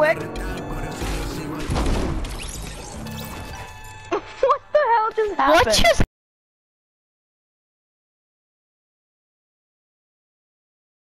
quick. what the hell just happened? What just